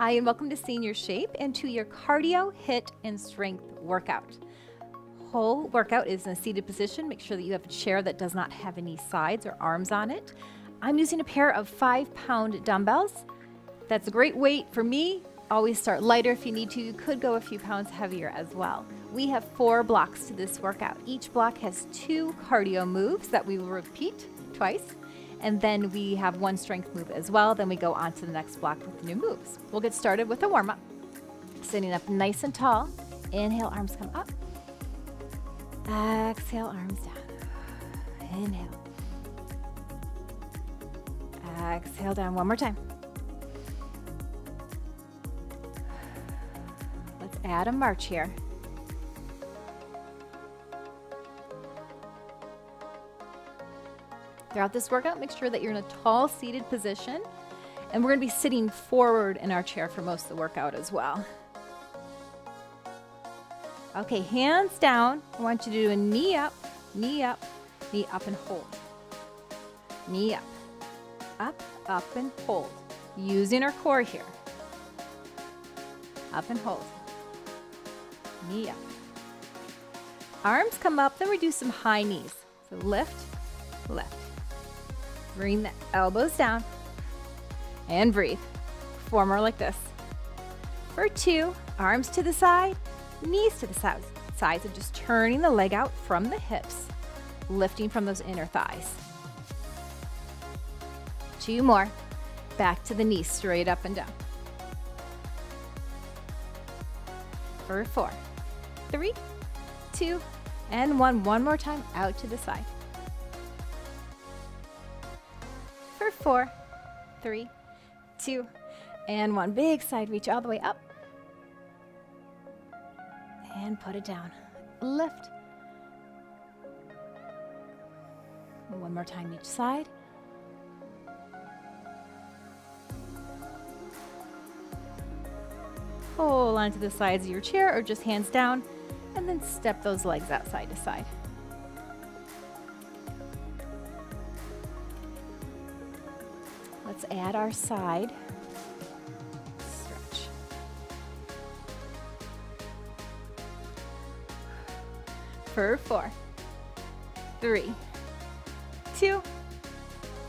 Hi, and welcome to Senior Shape and to your cardio, HIIT, and strength workout. Whole workout is in a seated position. Make sure that you have a chair that does not have any sides or arms on it. I'm using a pair of five pound dumbbells. That's a great weight for me. Always start lighter if you need to. You could go a few pounds heavier as well. We have four blocks to this workout. Each block has two cardio moves that we will repeat twice. And then we have one strength move as well. Then we go on to the next block with new moves. We'll get started with a warm up. Sitting up nice and tall. Inhale, arms come up. Exhale, arms down. Inhale. Exhale down one more time. Let's add a march here. Throughout this workout, make sure that you're in a tall seated position. And we're going to be sitting forward in our chair for most of the workout as well. Okay, hands down. I want you to do a knee up, knee up, knee up and hold. Knee up, up, up and hold. Using our core here. Up and hold. Knee up. Arms come up, then we do some high knees. So lift, lift. Bring the elbows down and breathe. Four more like this. For two, arms to the side, knees to the sides. Of just turning the leg out from the hips, lifting from those inner thighs. Two more. Back to the knees, straight up and down. For four, three, two, and one. One more time, out to the side. Four, three, two, and one. Big side reach all the way up. And put it down. Lift. One more time each side. Pull onto the sides of your chair or just hands down, and then step those legs out side to side. Add our side stretch. For four, three, two,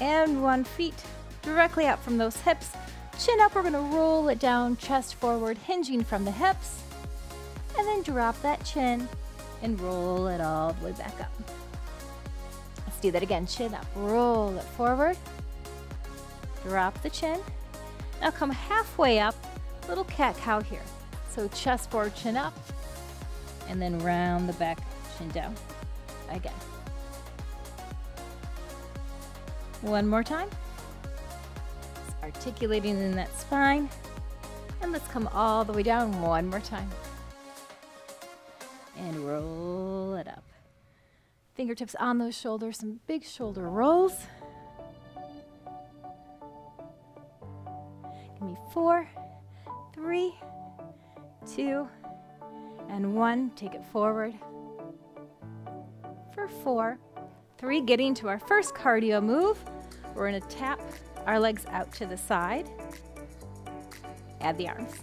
and one. Feet directly out from those hips. Chin up, we're gonna roll it down, chest forward, hinging from the hips. And then drop that chin and roll it all the way back up. Let's do that again. Chin up, roll it forward. Drop the chin. Now come halfway up, little cat cow here. So chest forward, chin up, and then round the back, chin down. Again. One more time. Articulating in that spine. And let's come all the way down one more time. And roll it up. Fingertips on those shoulders, some big shoulder rolls. Four, three, two, and one. Take it forward for four, three. Getting to our first cardio move. We're to tap our legs out to the side. Add the arms.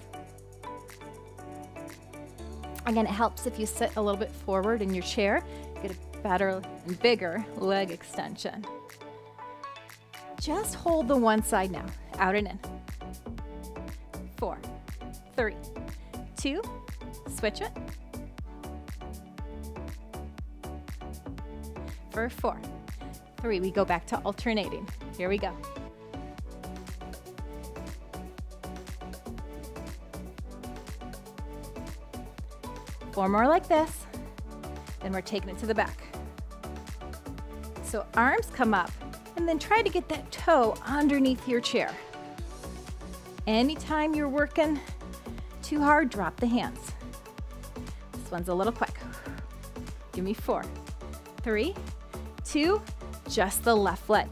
Again, it helps if you sit a little bit forward in your chair, get a better and bigger leg extension. Just hold the one side now, out and in four, three, two, switch it. For four, three, we go back to alternating. Here we go. Four more like this, then we're taking it to the back. So arms come up, and then try to get that toe underneath your chair. Anytime you're working too hard, drop the hands. This one's a little quick. Give me four, three, two, just the left leg.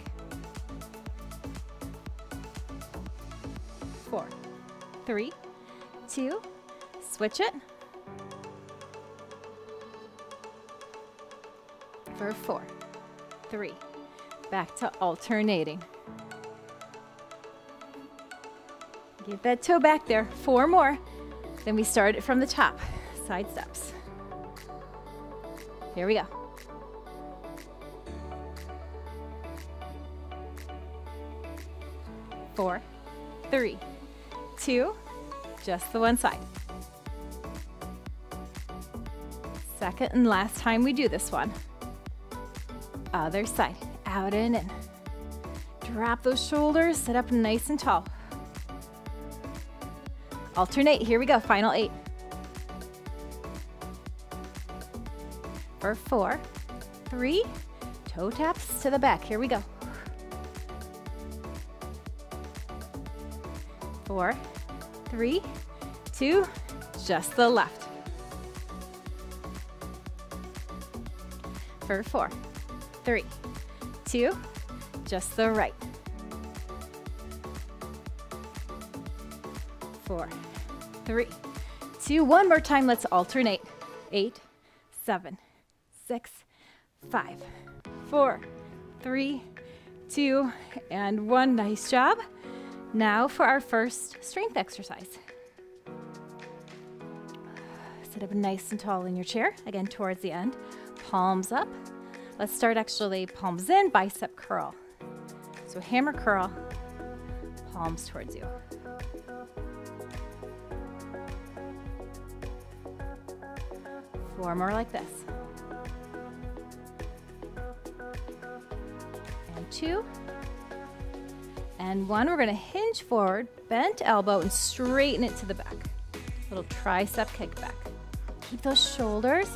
Four, three, two, switch it. For four, three, back to alternating. Get that toe back there. Four more. Then we start it from the top. Side steps. Here we go. Four, three, two, just the one side. Second and last time we do this one. Other side, out and in. Drop those shoulders, sit up nice and tall. Alternate, here we go, final eight. For four, three, toe taps to the back, here we go. Four, three, two, just the left. For four, three, two, just the right. Four, three, two, one more time. Let's alternate. Eight, seven, six, five, four, three, two, and one. Nice job. Now for our first strength exercise. Sit up nice and tall in your chair, again towards the end. Palms up. Let's start actually palms in, bicep curl. So hammer curl, palms towards you. Four more like this. And two. And one, we're gonna hinge forward, bent elbow, and straighten it to the back. Little tricep kick back. Keep those shoulders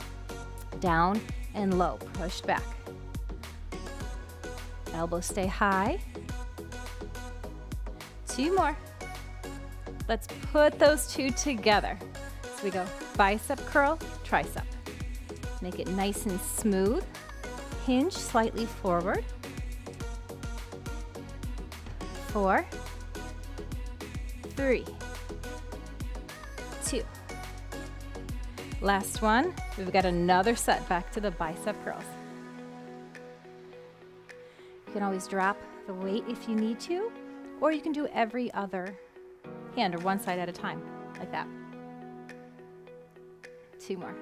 down and low, push back. Elbows stay high. Two more. Let's put those two together. So we go bicep curl, tricep. Make it nice and smooth. Hinge slightly forward. Four, three, two. Last one. We've got another set back to the bicep curls. You can always drop the weight if you need to, or you can do every other hand or one side at a time, like that. Two more.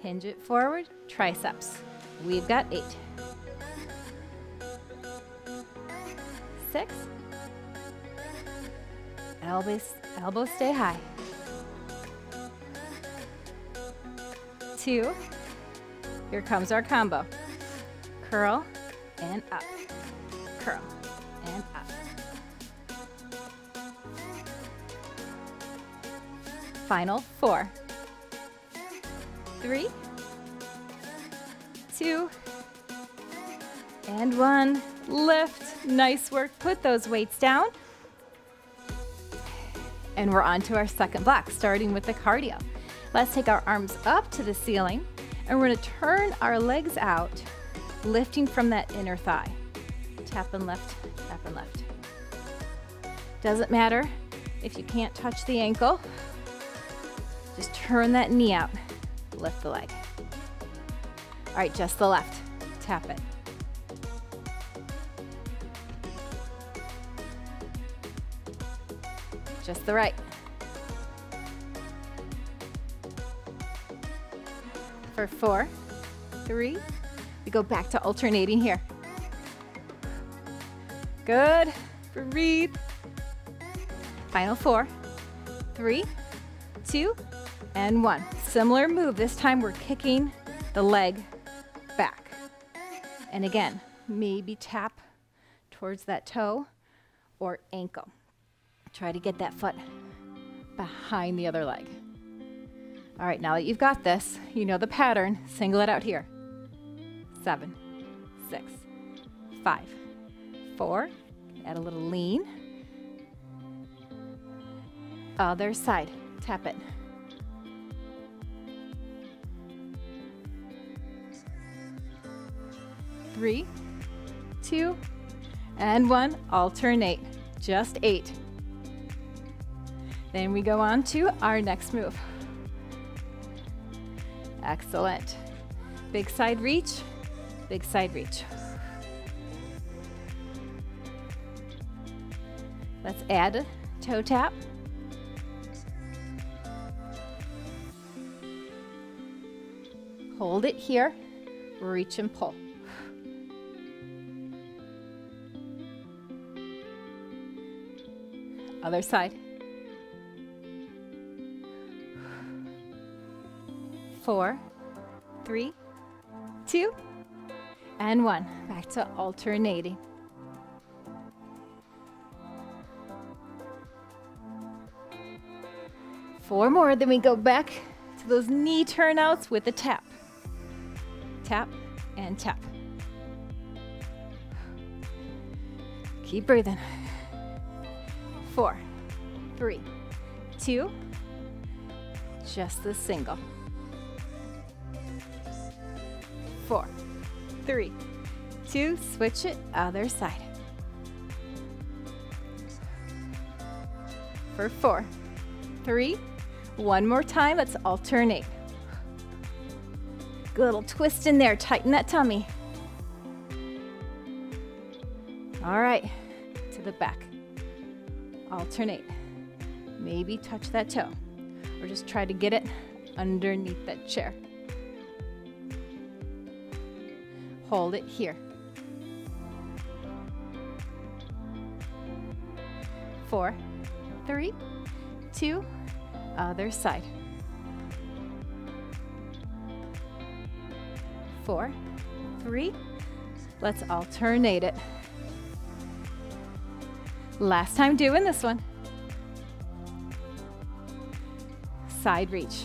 Hinge it forward, triceps. We've got eight. Six. Elbows, elbows stay high. Two. Here comes our combo. Curl and up. Curl and up. Final four. Three, two, and one. Lift. Nice work. Put those weights down. And we're on to our second block, starting with the cardio. Let's take our arms up to the ceiling and we're gonna turn our legs out, lifting from that inner thigh. Tap and left, tap and left. Doesn't matter if you can't touch the ankle, just turn that knee out, lift the leg. All right, just the left, tap it. Just the right. for four, three. We go back to alternating here. Good. Breathe. Final four, three, two, and one. Similar move. This time we're kicking the leg back. And again, maybe tap towards that toe or ankle. Try to get that foot behind the other leg. All right, now that you've got this, you know the pattern, single it out here. Seven, six, five, four, add a little lean. Other side, tap it. Three, two, and one, alternate, just eight. Then we go on to our next move. Excellent. Big side reach, big side reach. Let's add a toe tap. Hold it here, reach and pull. Other side. Four, three, two, and one. Back to alternating. Four more, then we go back to those knee turnouts with a tap. Tap and tap. Keep breathing. Four, three, two, just the single. Four, three, two, switch it, other side. For four, three, one more time, let's alternate. Good little twist in there, tighten that tummy. All right, to the back. Alternate. Maybe touch that toe, or just try to get it underneath that chair. Hold it here. Four, three, two, other side. Four, three, let's alternate it. Last time doing this one. Side reach.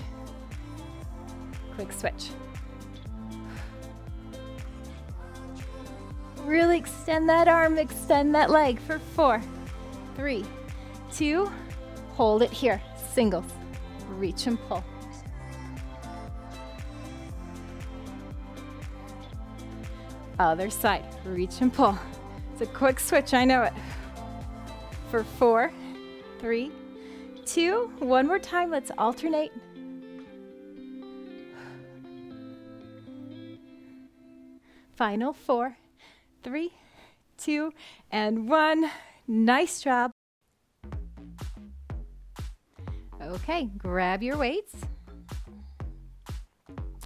Quick switch. Really extend that arm, extend that leg for four, three, two, hold it here, singles, reach and pull. Other side, reach and pull. It's a quick switch, I know it. For four, three, two, one more time, let's alternate. Final four, three, two, and one. Nice job. Okay, grab your weights.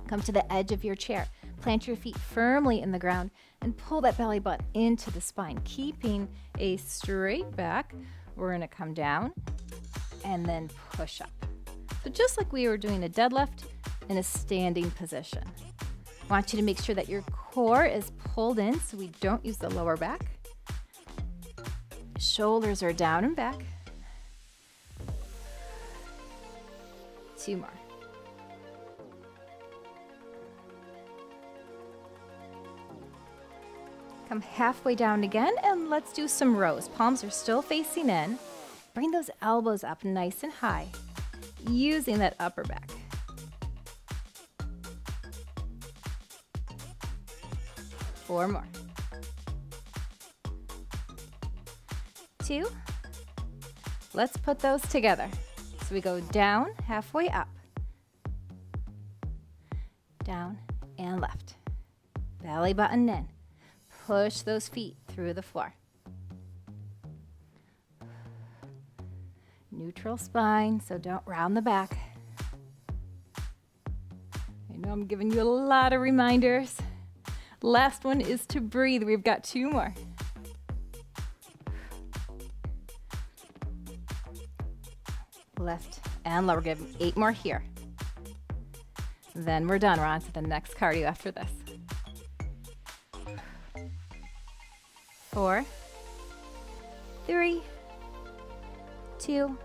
Come to the edge of your chair. Plant your feet firmly in the ground and pull that belly button into the spine, keeping a straight back. We're gonna come down and then push up. So just like we were doing a deadlift in a standing position. I want you to make sure that your core is pulled in so we don't use the lower back. Shoulders are down and back. Two more. Come halfway down again and let's do some rows. Palms are still facing in. Bring those elbows up nice and high, using that upper back. Four more. Two. Let's put those together. So we go down, halfway up. Down and left. Belly button in. Push those feet through the floor. Neutral spine, so don't round the back. I know I'm giving you a lot of reminders. Last one is to breathe. We've got two more. Left and lower. Give eight more here. Then we're done. We're on to the next cardio after this. Four, three, two,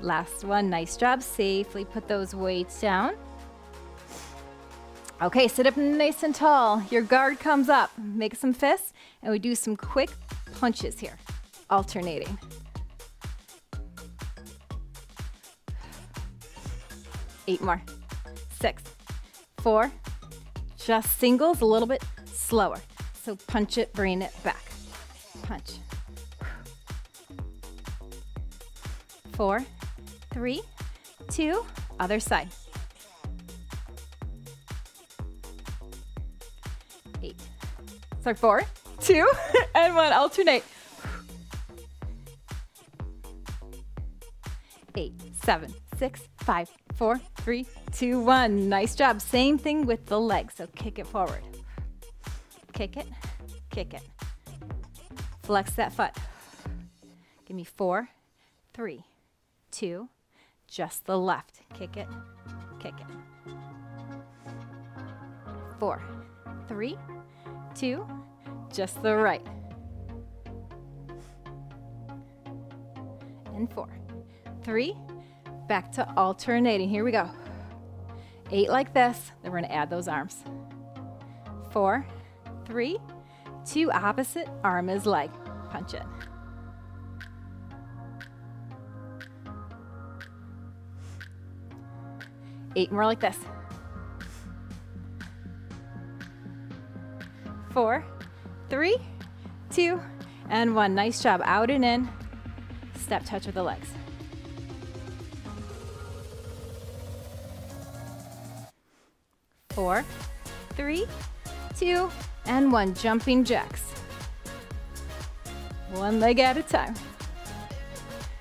last one. Nice job. Safely put those weights down. Okay, sit up nice and tall. Your guard comes up. Make some fists, and we do some quick punches here, alternating. Eight more. Six, four, just singles, a little bit slower. So punch it, bring it back. Punch. Four, three, two, other side. Eight. So four, two, and one. Alternate. eight, seven, six, five, four, three, two, one. Nice job. Same thing with the legs. So kick it forward. Kick it, kick it. Flex that foot. Give me four, three, two, just the left. Kick it, kick it. Four, three, two, just the right. And four, three, back to alternating. Here we go. Eight like this, then we're gonna add those arms. Four, three, two, opposite arm is leg. Punch it. Eight more like this. Four, three, two, and one. Nice job. Out and in. Step touch with the legs. Four, three, two, and one. Jumping jacks. One leg at a time.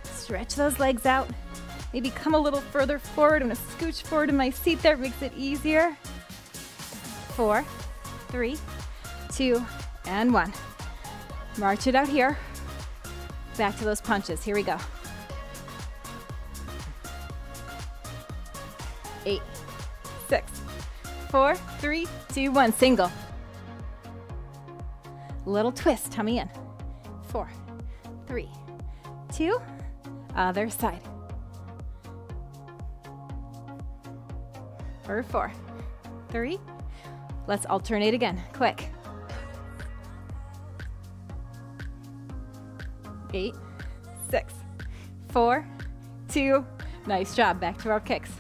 Stretch those legs out. Maybe come a little further forward. I'm gonna scooch forward in my seat there, makes it easier. Four, three, two, and one. March it out here. Back to those punches. Here we go. Eight, six, four, three, two, one. Single. Little twist, tummy in. Four, three, two, other side. For four, three. Let's alternate again, quick. Eight, six, four, two. Nice job. Back to our kicks.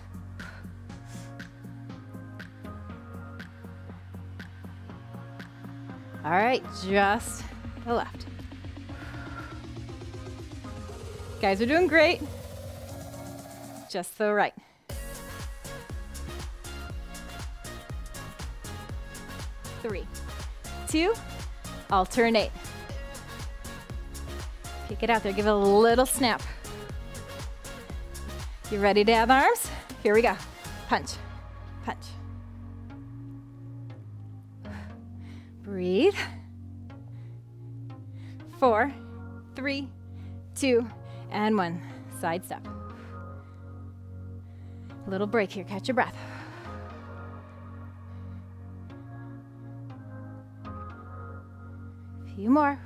All right, just the left. Guys are doing great. Just the right. Three, two, alternate. Kick it out there, give it a little snap. You ready to have arms? Here we go. Punch. And one. Side step. Little break here, catch your breath. Few more.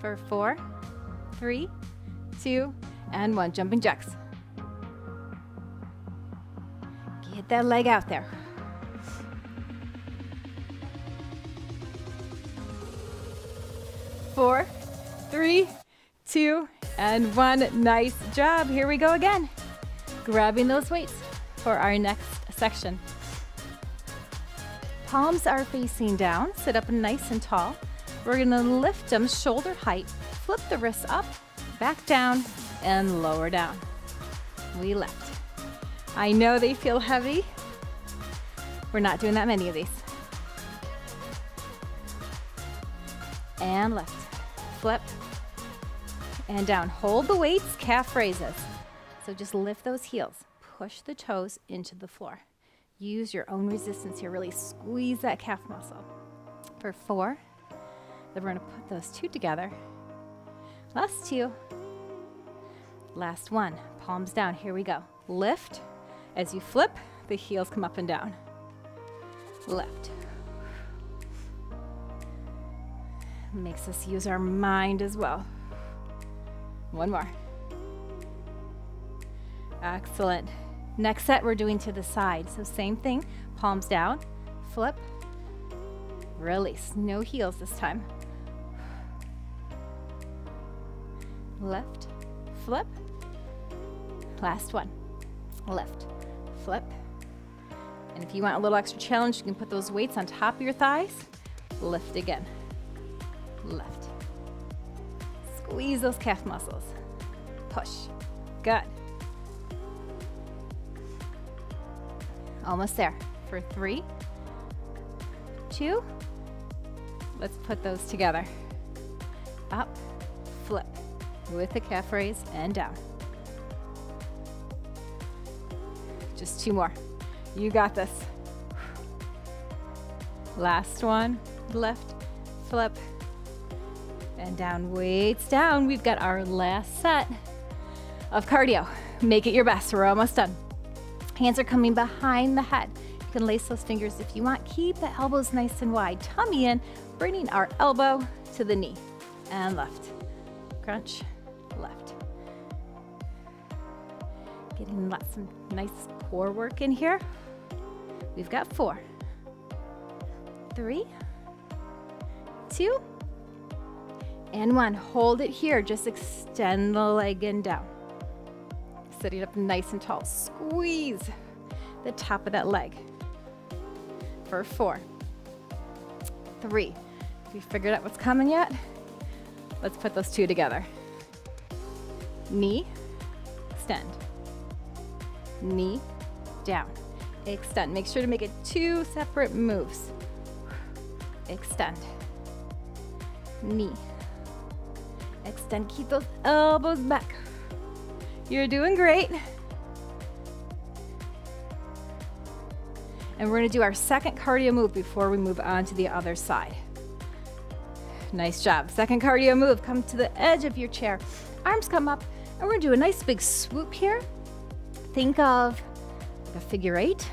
For four, three, two, and one. Jumping jacks. Get that leg out there. Four, three, two, and one. Nice job. Here we go again. Grabbing those weights for our next section. Palms are facing down. Sit up nice and tall. We're to lift them shoulder height, flip the wrists up, back down, and lower down. We lift. I know they feel heavy. We're not doing that many of these. And lift. Flip. And down. Hold the weights, calf raises. So just lift those heels. Push the toes into the floor. Use your own resistance here. Really squeeze that calf muscle. For four. Then we're to put those two together. Last two. Last one. Palms down. Here we go. Lift. As you flip, the heels come up and down. Lift. Makes us use our mind as well. One more. Excellent. Next set we're doing to the side. So same thing, palms down, flip, release. No heels this time. Lift, flip. Last one. Lift, flip. And if you want a little extra challenge, you can put those weights on top of your thighs. Lift again. Lift. Squeeze those calf muscles. Push. Good. Almost there. For three, two, let's put those together. Up, flip, with the calf raise and down. Just two more. You got this. Last one, left, flip, and down, weights down. We've got our last set of cardio. Make it your best, we're almost done. Hands are coming behind the head. You can lace those fingers if you want. Keep the elbows nice and wide. Tummy in, bringing our elbow to the knee. And left. Crunch, left. Getting lots of nice core work in here. We've got four, three, two, and one. Hold it here. Just extend the leg and down. Sitting up nice and tall. Squeeze the top of that leg. For four, three. Have you figured out what's coming yet? Let's put those two together. Knee, extend. Knee, down. Extend. Make sure to make it two separate moves. Extend. Knee. Extend. Keep those elbows back. You're doing great. And we're gonna do our second cardio move before we move on to the other side. Nice job. Second cardio move. Come to the edge of your chair. Arms come up, and we're gonna do a nice big swoop here. Think of a figure eight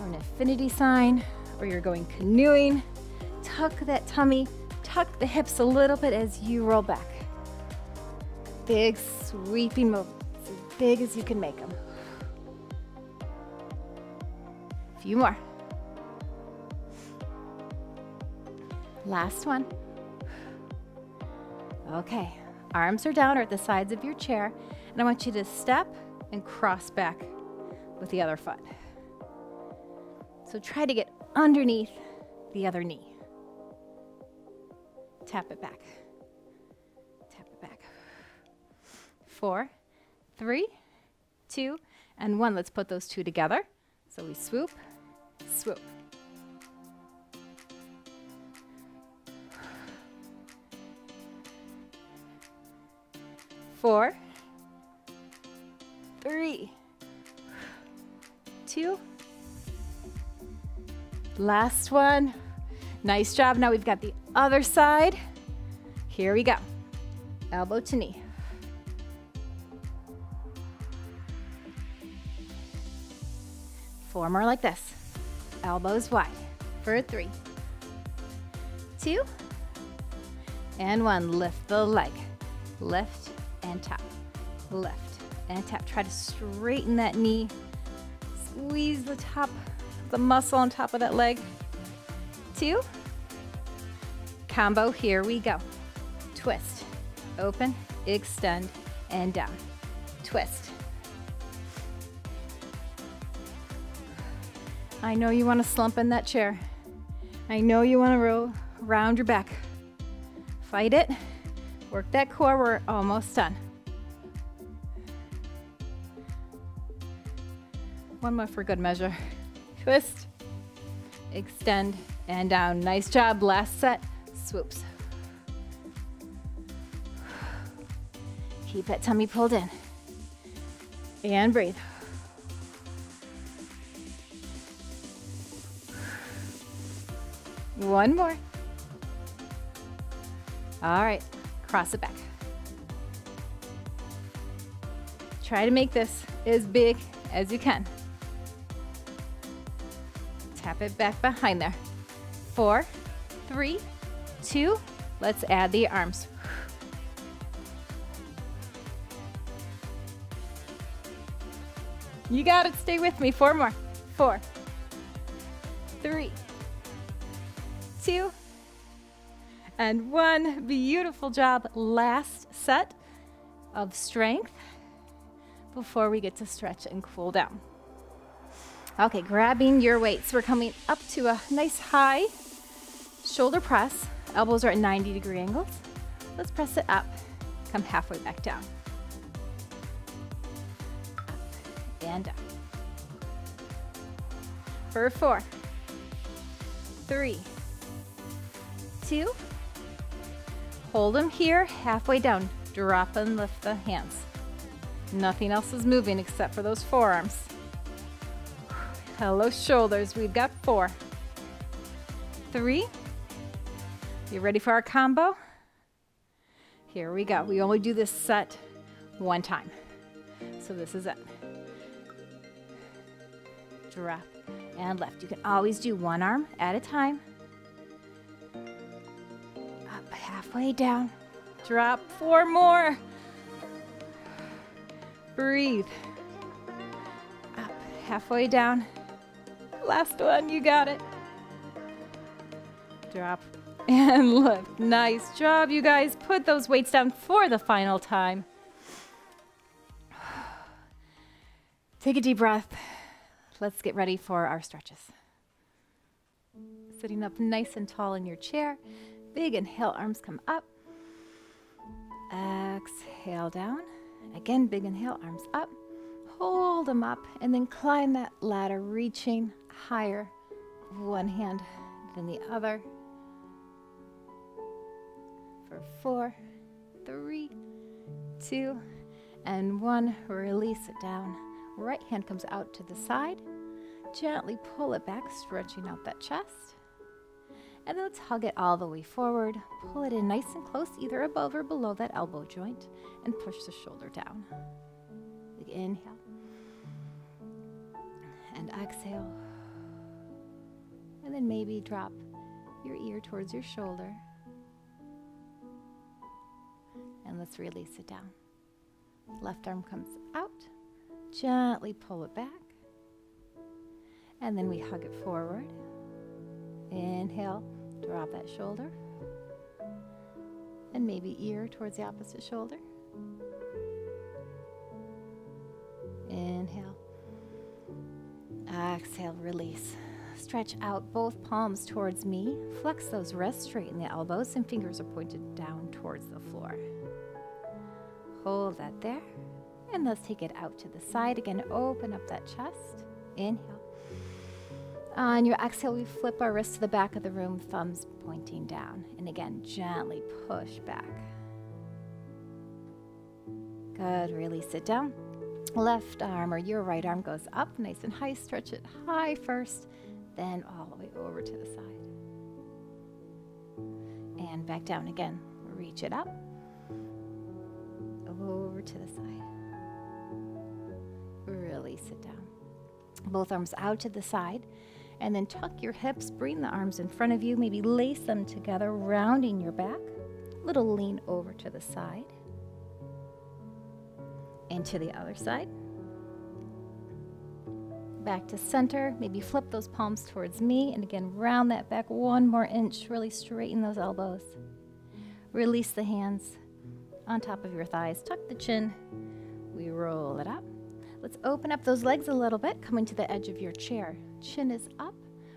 or an infinity sign, or you're going canoeing. Tuck that tummy, tuck the hips a little bit as you roll back big sweeping movements, as big as you can make them. A few more. Last one. Okay, arms are down or at the sides of your chair, and I want you to step and cross back with the other foot. So try to get underneath the other knee. Tap it back. Tap it back. four, three, two, and one. Let's put those two together. So we swoop, swoop. Four, three, two, last one. Nice job. Now we've got the other side. Here we go. Elbow to knee. Four more like this. Elbows wide for three, two, and one. Lift the leg. Lift and tap. Lift and tap. Try to straighten that knee. Squeeze the top, the muscle on top of that leg. Two. Combo, here we go. Twist, open, extend, and down. Twist, I know you want to slump in that chair. I know you want to roll around your back. Fight it. Work that core. We're almost done. One more for good measure. Twist, extend, and down. Nice job. Last set. Swoops. Keep that tummy pulled in. And breathe. One more. All right, cross it back. Try to make this as big as you can. Tap it back behind there. Four, three, two. Let's add the arms. You got it. Stay with me. Four more. Four, three, two, and one. Beautiful job. Last set of strength before we get to stretch and cool down. Okay, grabbing your weights. We're coming up to a nice high shoulder press. Elbows are at 90 degree angles. Let's press it up. Come halfway back down. Up and up. For four, three, two. Hold them here, halfway down. Drop and lift the hands. Nothing else is moving except for those forearms. Hello, shoulders. We've got four, three. You ready for our combo? Here we go. We only do this set one time. So this is it. Drop and left. You can always do one arm at a time. Up halfway down. Drop four more. Breathe. Up halfway down. Last one, you got it. Drop and lift. Nice job, you guys. Put those weights down for the final time. Take a deep breath. Let's get ready for our stretches. Sitting up nice and tall in your chair. Big inhale, arms come up. Exhale down. Again, big inhale, arms up. Hold them up and then climb that ladder, reaching higher. One hand than the other. For four, three, two, and one. Release it down. Right hand comes out to the side. Gently pull it back, stretching out that chest. And then let's hug it all the way forward. Pull it in nice and close, either above or below that elbow joint, and push the shoulder down. Inhale. And exhale. And then maybe drop your ear towards your shoulder. And let's release it down. Left arm comes out. Gently pull it back. And then we hug it forward. Inhale, drop that shoulder. And maybe ear towards the opposite shoulder. Inhale. Exhale, release. Stretch out both palms towards me. Flex those wrists, straighten the elbows, and fingers are pointed down towards the floor. Hold that there. And let's take it out to the side. Again, open up that chest. Inhale. On your exhale, we flip our wrists to the back of the room, thumbs pointing down. And again, gently push back. Good. Release it down. Left arm or your right arm goes up nice and high. Stretch it high first, then all the way over to the side. And back down again. Reach it up. Over to the side. Really sit down. Both arms out to the side. And then tuck your hips, bring the arms in front of you, maybe lace them together, rounding your back. Little lean over to the side. And to the other side. Back to center. Maybe flip those palms towards me. And again, round that back one more inch. Really straighten those elbows. Release the hands on top of your thighs. Tuck the chin. We roll it up. Let's open up those legs a little bit, coming to the edge of your chair. Chin is up.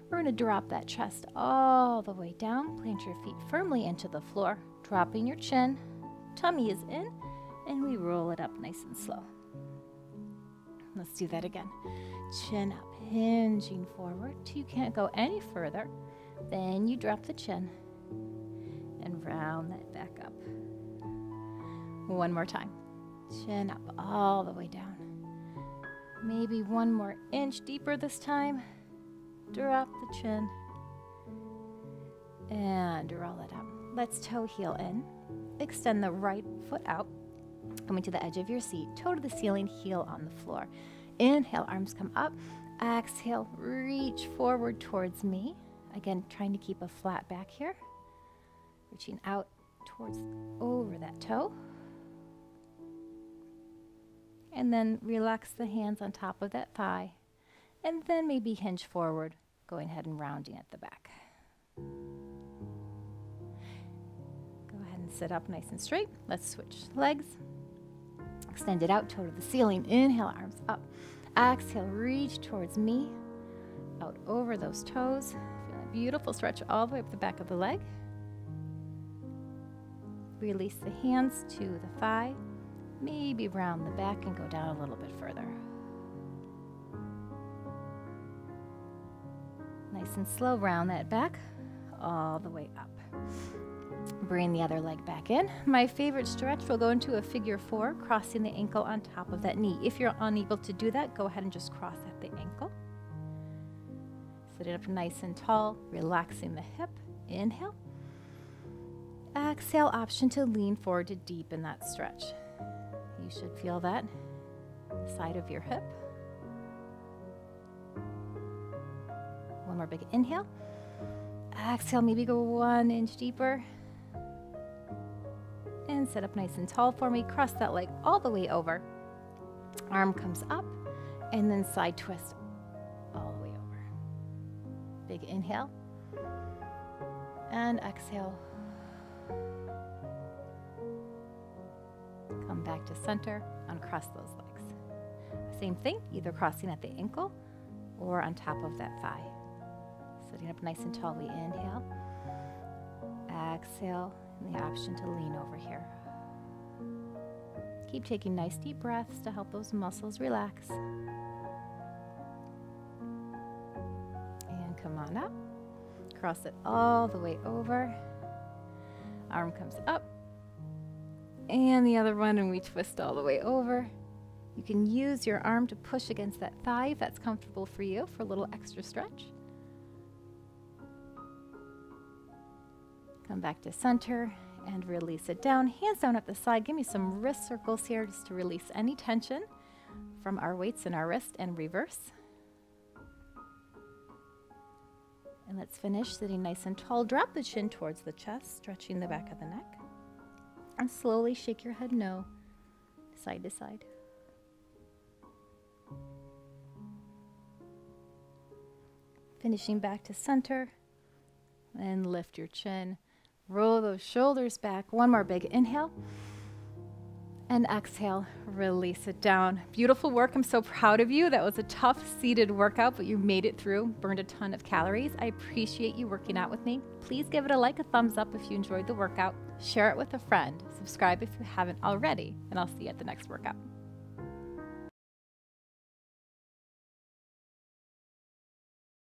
We're going to drop that chest all the way down. Plant your feet firmly into the floor, dropping your chin. Tummy is in, and we roll it up nice and slow. Let's do that again. Chin up, hinging forward till you can't go any further. Then you drop the chin and round that back up. One more time. Chin up all the way down. Maybe one more inch deeper this time. Drop the chin. And roll it up. Let's toe heel in. Extend the right foot out. Coming to the edge of your seat. Toe to the ceiling, heel on the floor. Inhale, arms come up. Exhale, reach forward towards me. Again, trying to keep a flat back here. Reaching out towards over that toe. And then relax the hands on top of that thigh. And then maybe hinge forward, going ahead and rounding at the back. Go ahead and sit up nice and straight. Let's switch legs. Extend it out, toe to the ceiling. Inhale, arms up. Exhale, reach towards me. Out over those toes. Feel a beautiful stretch all the way up the back of the leg. Release the hands to the thigh. Maybe round the back and go down a little bit further. Nice and slow, round that back all the way up. Bring the other leg back in. My favorite stretch will go into a figure four, crossing the ankle on top of that knee. If you're unable to do that, go ahead and just cross at the ankle. Sitting up nice and tall, relaxing the hip. Inhale. Exhale, option to lean forward to deepen that stretch. You should feel that side of your hip. One more big inhale. Exhale, maybe go one inch deeper. And sit up nice and tall for me. Cross that leg all the way over. Arm comes up, and then side twist all the way over. Big inhale. And exhale. Back to center, uncross those legs. Same thing, either crossing at the ankle or on top of that thigh. Sitting up nice and tall, we inhale. Exhale, and the option to lean over here. Keep taking nice deep breaths to help those muscles relax. And come on up. Cross it all the way over. Arm comes up. And the other one, and we twist all the way over. You can use your arm to push against that thigh if that's comfortable for you for a little extra stretch. Come back to center and release it down. Hands down at the side. Give me some wrist circles here just to release any tension from our weights in our wrist and reverse. And let's finish sitting nice and tall. Drop the chin towards the chest, stretching the back of the neck. And slowly shake your head no, side to side. Finishing back to center. And lift your chin. Roll those shoulders back. One more big inhale. And exhale, release it down. Beautiful work. I'm so proud of you. That was a tough seated workout, but you made it through, burned a ton of calories. I appreciate you working out with me. Please give it a like, a thumbs up if you enjoyed the workout. Share it with a friend. Subscribe if you haven't already, and I'll see you at the next workout.